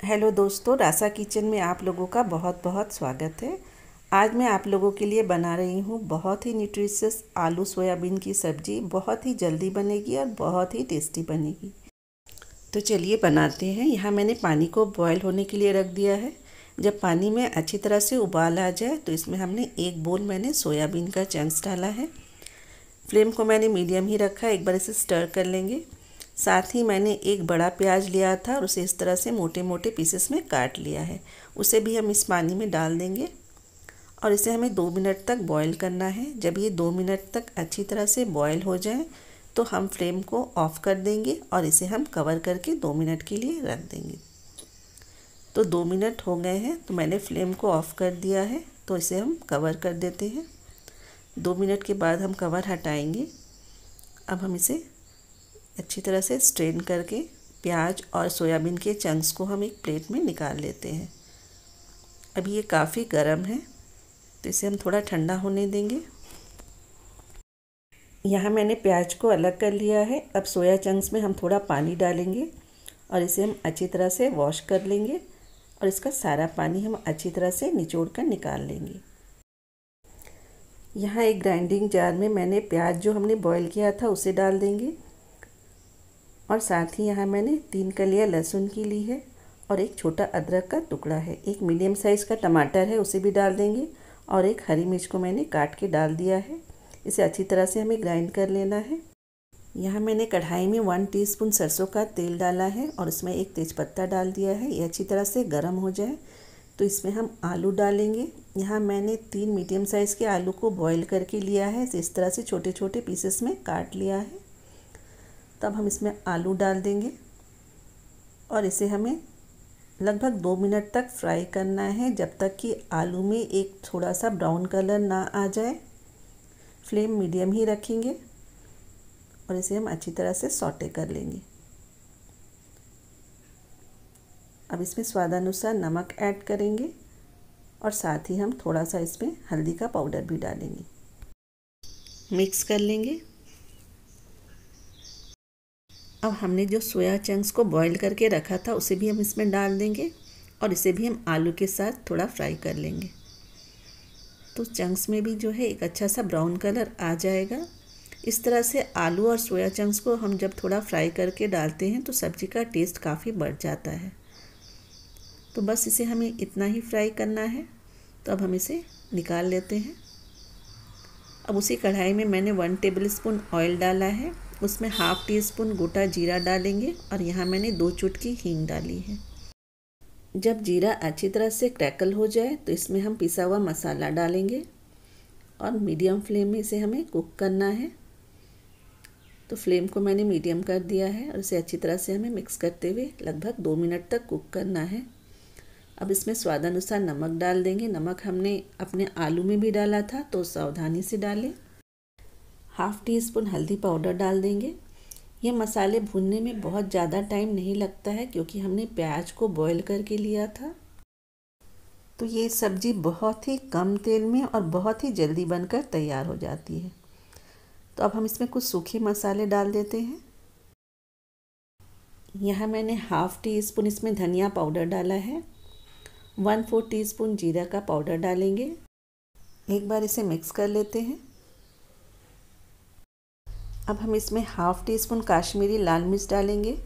Hello दोस्तों, रासा kitchen में आप लोगों का बहुत बहुत स्वागत है। आज मैं आप लोगों के लिए बना रही हूँ बहुत ही न्यूट्रिशियस आलू सोयाबीन की सब्ज़ी। बहुत ही जल्दी बनेगी और बहुत ही टेस्टी बनेगी। तो चलिए बनाते हैं। यहाँ मैंने पानी को बॉयल होने के लिए रख दिया है। जब पानी में अच्छी तरह से उबाल आ जाए तो इसमें हमने एक बोल मैंने सोयाबीन का चंक्स डाला है। फ्लेम को मैंने मीडियम ही रखा है। एक बार इसे स्टर कर लेंगे। साथ ही मैंने एक बड़ा प्याज लिया था और उसे इस तरह से मोटे मोटे पीसेस में काट लिया है। उसे भी हम इस पानी में डाल देंगे और इसे हमें दो मिनट तक बॉईल करना है। जब ये दो मिनट तक अच्छी तरह से बॉईल हो जाए तो हम फ्लेम को ऑफ़ कर देंगे और इसे हम कवर करके दो मिनट के लिए रख देंगे। तो दो मिनट हो गए हैं तो मैंने फ्लेम को ऑफ़ कर दिया है तो इसे हम कवर कर देते हैं। दो मिनट के बाद हम कवर हटाएँगे। अब हम इसे अच्छी तरह से स्ट्रेन करके प्याज और सोयाबीन के चंक्स को हम एक प्लेट में निकाल लेते हैं। अभी ये काफ़ी गर्म है तो इसे हम थोड़ा ठंडा होने देंगे। यहाँ मैंने प्याज को अलग कर लिया है। अब सोया चंक्स में हम थोड़ा पानी डालेंगे और इसे हम अच्छी तरह से वॉश कर लेंगे और इसका सारा पानी हम अच्छी तरह से निचोड़ कर निकाल लेंगे। यहाँ एक ग्राइंडिंग जार में मैंने प्याज जो हमने बॉईल किया था उसे डाल देंगे। और साथ ही यहाँ मैंने तीन कलियाँ लहसुन की ली है और एक छोटा अदरक का टुकड़ा है। एक मीडियम साइज़ का टमाटर है, उसे भी डाल देंगे और एक हरी मिर्च को मैंने काट के डाल दिया है। इसे अच्छी तरह से हमें ग्राइंड कर लेना है। यहाँ मैंने कढ़ाई में वन टीस्पून सरसों का तेल डाला है और इसमें एक तेज़पत्ता डाल दिया है, ये अच्छी तरह से गर्म हो जाए। तो इसमें हम आलू डालेंगे। यहाँ मैंने तीन मीडियम साइज़ के आलू को बॉईल करके लिया है, इस तरह से छोटे छोटे पीसेस में काट लिया है। तब हम इसमें आलू डाल देंगे और इसे हमें लगभग दो मिनट तक फ्राई करना है जब तक कि आलू में एक थोड़ा सा ब्राउन कलर ना आ जाए। फ्लेम मीडियम ही रखेंगे और इसे हम अच्छी तरह से सॉटे कर लेंगे। अब इसमें स्वादानुसार नमक ऐड करेंगे और साथ ही हम थोड़ा सा इसमें हल्दी का पाउडर भी डालेंगे। मिक्स कर लेंगे। अब हमने जो सोया चंक्स को बॉईल करके रखा था, उसे भी हम इसमें डाल देंगे और इसे भी हम आलू के साथ थोड़ा फ्राई कर लेंगे। तो चंक्स में भी जो है एक अच्छा सा ब्राउन कलर आ जाएगा। इस तरह से आलू और सोया चंक्स को हम जब थोड़ा फ्राई करके डालते हैं तो सब्ज़ी का टेस्ट काफ़ी बढ़ जाता है। तो बस इसे हमें इतना ही फ्राई करना है। तो अब हम इसे निकाल लेते हैं। अब उसी कढ़ाई में मैंने वन टेबल स्पून ऑयल डाला है। उसमें हाफ़ टी स्पून गोटा जीरा डालेंगे और यहाँ मैंने दो चुटकी हींग डाली है। जब जीरा अच्छी तरह से क्रैकल हो जाए तो इसमें हम पिसा हुआ मसाला डालेंगे और मीडियम फ्लेम में इसे हमें कुक करना है। तो फ्लेम को मैंने मीडियम कर दिया है और इसे अच्छी तरह से हमें मिक्स करते हुए लगभग दो मिनट तक कुक करना है। अब इसमें स्वादानुसार नमक डाल देंगे। नमक हमने अपने आलू में भी डाला था तो सावधानी से डालें। हाफ़ टी स्पून हल्दी पाउडर डाल देंगे। ये मसाले भूनने में बहुत ज़्यादा टाइम नहीं लगता है, क्योंकि हमने प्याज को बॉईल करके लिया था। तो ये सब्ज़ी बहुत ही कम तेल में और बहुत ही जल्दी बनकर तैयार हो जाती है। तो अब हम इसमें कुछ सूखे मसाले डाल देते हैं। यहाँ मैंने हाफ़ टी स्पून इसमें धनिया पाउडर डाला है। वन फोर टी स्पून जीरा का पाउडर डालेंगे। एक बार इसे मिक्स कर लेते हैं। अब हम इसमें हाफ़ टी स्पून काश्मीरी लाल मिर्च डालेंगे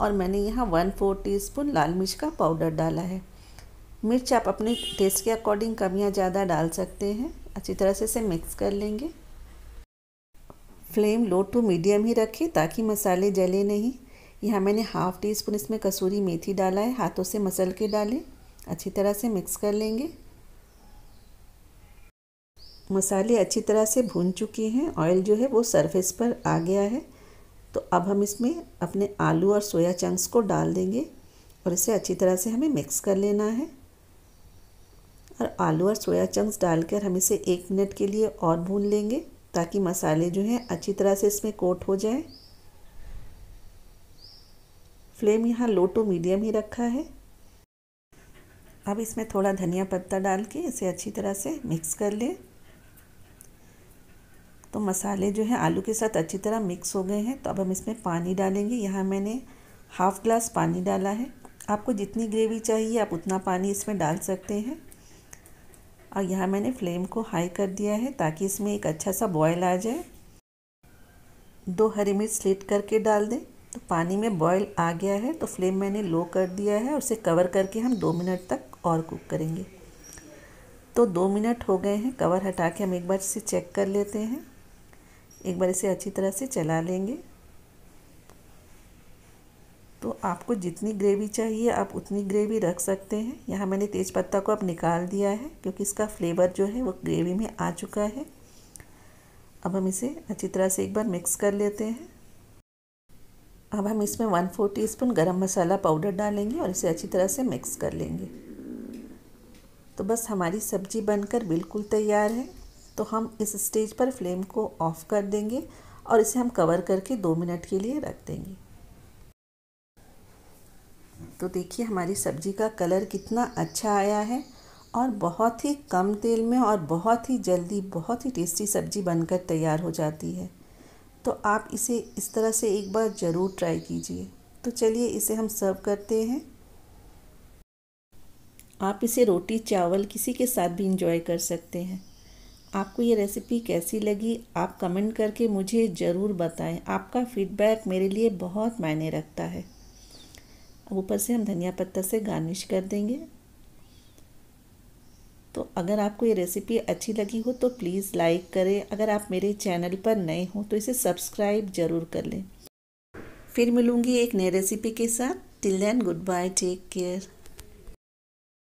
और मैंने यहाँ वन फोर टी स्पून लाल मिर्च का पाउडर डाला है। मिर्च आप अपने टेस्ट के अकॉर्डिंग कम या ज़्यादा डाल सकते हैं। अच्छी तरह से इसे मिक्स कर लेंगे। फ्लेम लो टू मीडियम ही रखें ताकि मसाले जले नहीं। यहाँ मैंने हाफ़ टी स्पून इसमें कसूरी मेथी डाला है, हाथों से मसल के डालें। अच्छी तरह से मिक्स कर लेंगे। मसाले अच्छी तरह से भून चुके हैं। ऑयल जो है वो सरफेस पर आ गया है। तो अब हम इसमें अपने आलू और सोया चंक्स को डाल देंगे और इसे अच्छी तरह से हमें मिक्स कर लेना है। और आलू और सोया चंक्स डालकर हम इसे एक मिनट के लिए और भून लेंगे ताकि मसाले जो हैं अच्छी तरह से इसमें कोट हो जाए। फ्लेम यहाँ लो टू मीडियम ही रखा है। अब इसमें थोड़ा धनिया पत्ता डाल के इसे अच्छी तरह से मिक्स कर लें। तो मसाले जो है आलू के साथ अच्छी तरह मिक्स हो गए हैं। तो अब हम इसमें पानी डालेंगे। यहाँ मैंने हाफ़ ग्लास पानी डाला है। आपको जितनी ग्रेवी चाहिए, आप उतना पानी इसमें डाल सकते हैं। और यहाँ मैंने फ्लेम को हाई कर दिया है ताकि इसमें एक अच्छा सा बॉयल आ जाए। दो हरी मिर्च स्लिट करके डाल दें। तो पानी में बॉयल आ गया है। तो फ्लेम मैंने लो कर दिया है और उसे कवर करके हम दो मिनट तक और कुक करेंगे। तो दो मिनट हो गए हैं। कवर हटा के हम एक बार इसे चेक कर लेते हैं। एक बार इसे अच्छी तरह से चला लेंगे। तो आपको जितनी ग्रेवी चाहिए, आप उतनी ग्रेवी रख सकते हैं। यहाँ मैंने तेज़ पत्ता को अब निकाल दिया है, क्योंकि इसका फ्लेवर जो है वो ग्रेवी में आ चुका है। अब हम इसे अच्छी तरह से एक बार मिक्स कर लेते हैं। अब हम इसमें वन फोर टी स्पून गर्म मसाला पाउडर डालेंगे और इसे अच्छी तरह से मिक्स कर लेंगे। तो बस हमारी सब्ज़ी बनकर बिल्कुल तैयार है। तो हम इस स्टेज पर फ्लेम को ऑफ़ कर देंगे और इसे हम कवर करके दो मिनट के लिए रख देंगे। तो देखिए हमारी सब्ज़ी का कलर कितना अच्छा आया है और बहुत ही कम तेल में और बहुत ही जल्दी बहुत ही टेस्टी सब्ज़ी बनकर तैयार हो जाती है। तो आप इसे इस तरह से एक बार ज़रूर ट्राई कीजिए। तो चलिए इसे हम सर्व करते हैं। आप इसे रोटी, चावल किसी के साथ भी इंजॉय कर सकते हैं। आपको ये रेसिपी कैसी लगी, आप कमेंट करके मुझे ज़रूर बताएँ। आपका फीडबैक मेरे लिए बहुत मायने रखता है। अब ऊपर से हम धनिया पत्ता से गार्निश कर देंगे। तो अगर आपको ये रेसिपी अच्छी लगी हो तो प्लीज़ लाइक करें। अगर आप मेरे चैनल पर नए हो तो इसे सब्सक्राइब ज़रूर कर लें। फिर मिलूँगी एक नई रेसिपी के साथ। Till then goodbye take care